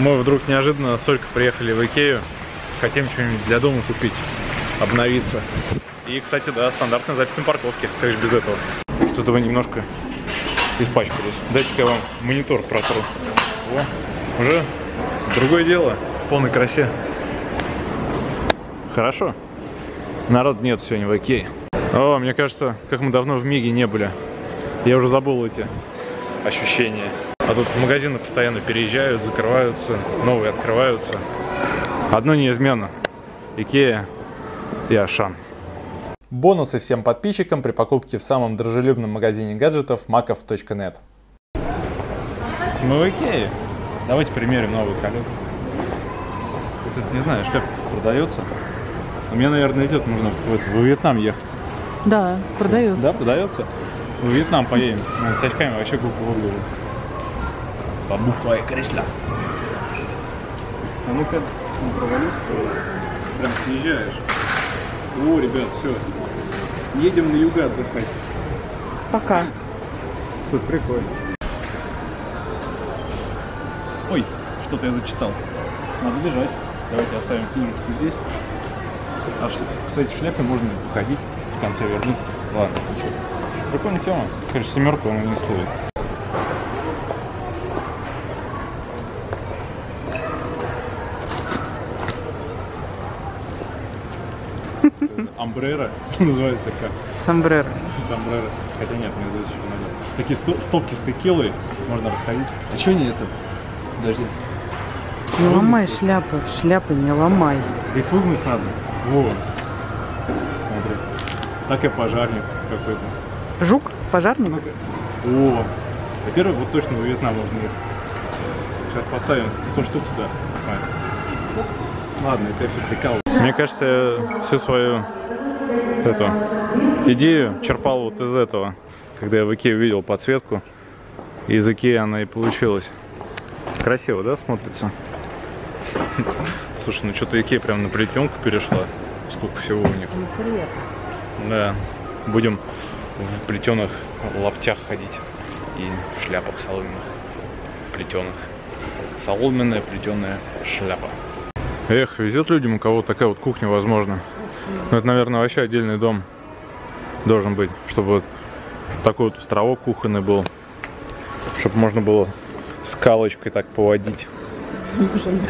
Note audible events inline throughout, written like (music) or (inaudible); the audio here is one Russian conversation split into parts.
Мы вдруг неожиданно с Олькой приехали в Икею. Хотим что-нибудь для дома купить, обновиться. И, кстати, да, стандартная запись на парковке, как же без этого. Что-то вы немножко испачкались. Дайте-ка я вам монитор протру. О, уже другое дело, в полной красе. Хорошо. Народ нет сегодня в Икее. О, мне кажется, как мы давно в Миге не были. Я уже забыл эти ощущения. А тут магазины постоянно переезжают, закрываются, новые открываются. Одно неизменно. Икея и Ашан. Бонусы всем подписчикам при покупке в самом дружелюбном магазине гаджетов makov.net. Мы в Икее. Давайте примерим новый колес. Кстати, не знаешь, как продается. У меня, наверное, идет, нужно в, во Вьетнам ехать. Да, продается. Да, продается. В Вьетнам поедем. С очками вообще глупо выглядит. Бамбуковая кресла. А ну-ка, не провались, прям съезжаешь. О, ребят, все. Едем на юга отдыхать. Пока. Тут прикольно. Ой, что-то я зачитался. Надо бежать. Давайте оставим книжечку здесь. А ш- кстати, в шляпе можно походить, в конце вернуть. Ладно, шучу. Прикольная тема. Конечно, семерку она не стоит. Амбрера (laughs) называется как? Сомбреро. Сомбреро. Хотя нет, мне здесь еще надо. Такие сто- стопки с текилой можно расходить. А что не это? Подожди. Не ломай шляпы. Шляпы не ломай. Их выгнуть надо. Во. Смотри. Так и пожарник какой-то. Жук? Пожарник? О. Во-первых, вот точно во Вьетнам можно ехать. Сейчас поставим 100 штук сюда. Смотри. Ладно, это все прикалываю. Мне кажется, я всю свою эту идею черпал вот из этого. Когда я в Икее увидел подсветку, из Икеи она и получилась. Красиво, да, смотрится? Слушай, ну что-то Икея прям на плетенку перешла. Сколько всего у них. Да. Будем в плетеных лаптях ходить. И в шляпах соломенных. Плетеных. Соломенная плетеная шляпа. Эх, везет людям, у кого такая вот кухня возможно. Ну, это, наверное, вообще отдельный дом должен быть, чтобы вот такой вот островок кухонный был. Чтобы можно было скалочкой так поводить.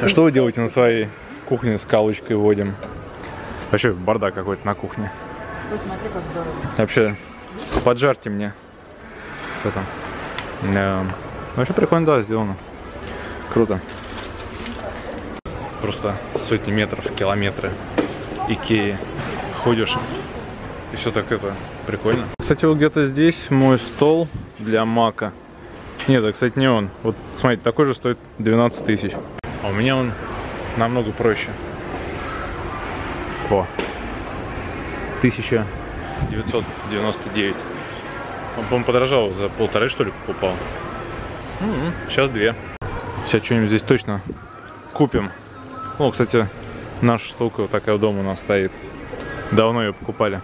А что вы делаете на своей кухне с калочкой водим? Вообще бардак какой-то на кухне. смотри, как здорово. Вообще, поджарьте мне. Что там? Да. Вообще прикольно, да, сделано. Круто. Просто сотни метров, километры Икеи. Ходишь, и все так это прикольно. Кстати, вот где-то здесь мой стол для мака. Нет, это, кстати, не он. Вот, смотрите, такой же стоит 12 тысяч. А у меня он намного проще. О, 1999. Он, по-моему, подорожал за полторы, что ли, покупал. М-м, Сейчас две. Сейчас что-нибудь здесь точно купим. О, кстати, наша штука вот такая дома у нас стоит. Давно ее покупали.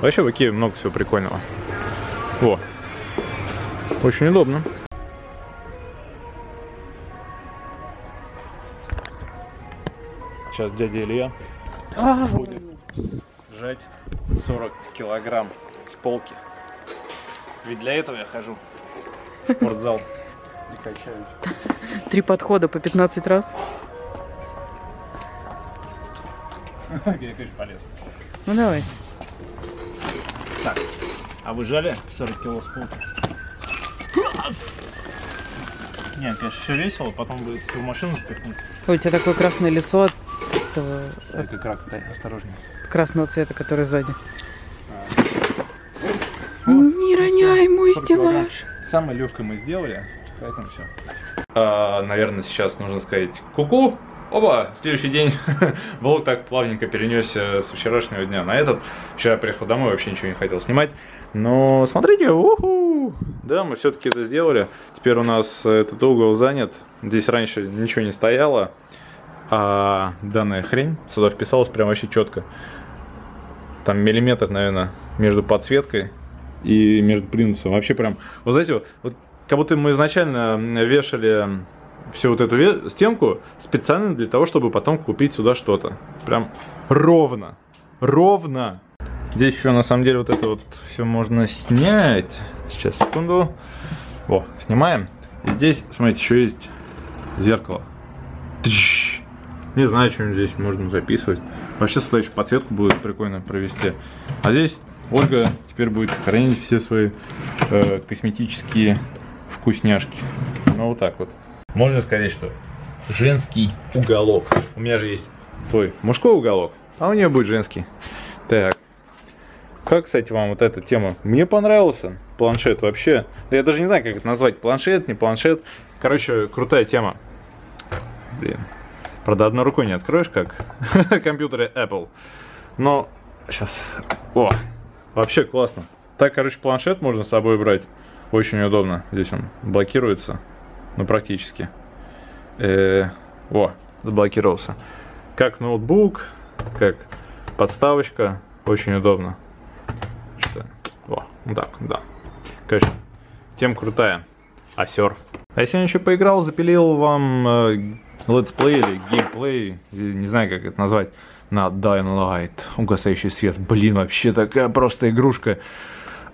Вообще в Икее много всего прикольного. Во. Очень удобно. Сейчас дядя Илья А, будет жать 40 килограмм с полки. Ведь для этого я хожу в спортзал и качаюсь. Три подхода по 15 раз. Я, конечно, полез. Ну давай. Так, а вы жали 40 кило с полки? Нет, конечно, все весело, потом будет всю машину запихнуть. Ой, у тебя такое красное лицо от этого от как рак, осторожнее. красного цвета, который сзади. Не роняй мой 40 килограмм. стеллаж. Самое легкое мы сделали, поэтому все. А, наверное, сейчас нужно сказать ку-ку. Оба, следующий день (laughs) влог так плавненько перенесся с вчерашнего дня на этот. Вчера приехал домой, вообще ничего не хотел снимать. Но смотрите, уху! Да, мы все-таки это сделали. Теперь у нас этот угол занят. Здесь раньше ничего не стояло. А данная хрень сюда вписалась прям вообще четко. Там миллиметр, наверное, между подсветкой и между плинтусом. Вообще прям, вот знаете, вот как будто мы изначально вешали всю вот эту стенку специально для того, чтобы потом купить сюда что-то. Прям ровно. Ровно. Здесь еще на самом деле вот это вот все можно снять. Сейчас, секунду. О, снимаем. И здесь, смотрите, еще есть зеркало. Тыщ. Не знаю, что здесь можно записывать. Вообще сюда еще подсветку будет прикольно провести. А здесь Ольга теперь будет хранить все свои э, косметические вкусняшки. Ну вот так вот. Можно сказать, что женский уголок. У меня же есть свой мужской уголок, а у нее будет женский. Так. Как, кстати, вам вот эта тема? Мне понравился планшет вообще. Да я даже не знаю, как это назвать. Планшет, не планшет. Короче, крутая тема. Блин. Правда, одной рукой не откроешь, как (laughs) компьютеры Apple. Но сейчас. О, вообще классно. Так, короче, планшет можно с собой брать. Очень удобно. Здесь он блокируется. Ну, практически. Э, О, заблокировался. Как ноутбук, как подставочка. Очень удобно. Что? О, вот так, да. Конечно, тем крутая. Осер. А я сегодня еще поиграл, запилил вам э, или геймплей, не знаю, как это назвать, на Dying Light, угасающий свет. Блин, вообще такая просто игрушка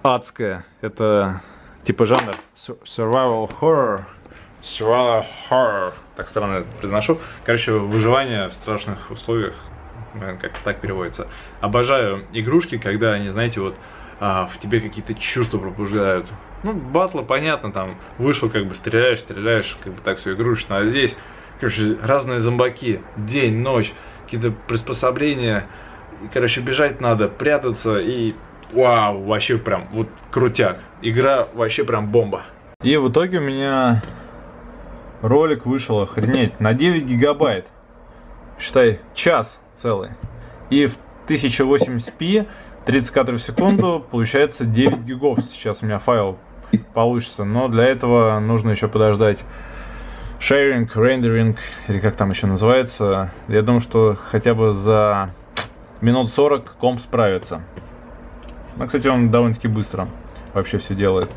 адская. Это типа жанр sur- survival horror. Survival horror. Так странно произношу. Короче, выживание в страшных условиях. Как так переводится. Обожаю игрушки, когда они, знаете, вот а, в тебе какие-то чувства пробуждают. Ну, батлы, понятно, там вышел, как бы стреляешь, стреляешь, как бы так все игрушечно. А здесь, короче, разные зомбаки, день, ночь, какие-то приспособления. И, короче, бежать надо, прятаться и вау, вообще прям вот крутяк. Игра вообще прям бомба. И в итоге у меня ролик вышел, охренеть, на 9 гигабайт. Считай, час целый. И в 1080p 30 кадров в секунду получается 9 гигов сейчас у меня файл получится. Но для этого нужно еще подождать шеринг, рендеринг, или как там еще называется. Я думаю, что хотя бы за минут 40 комп справится. Ну, кстати, он довольно-таки быстро вообще все делает.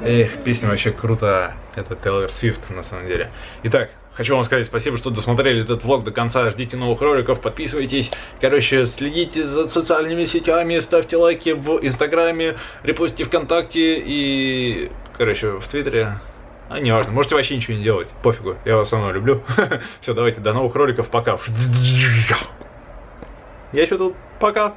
Эх, песня вообще крутая. Это Тейлор Свифт, на самом деле. Итак, хочу вам сказать спасибо, что досмотрели этот влог до конца. Ждите новых роликов, подписывайтесь. Короче, следите за социальными сетями, ставьте лайки в Инстаграме, репостите ВКонтакте и, короче, в Твиттере. А не важно, можете вообще ничего не делать. Пофигу, я вас все равно люблю. (laughs) Все, давайте, до новых роликов, пока. Я еще тут, пока.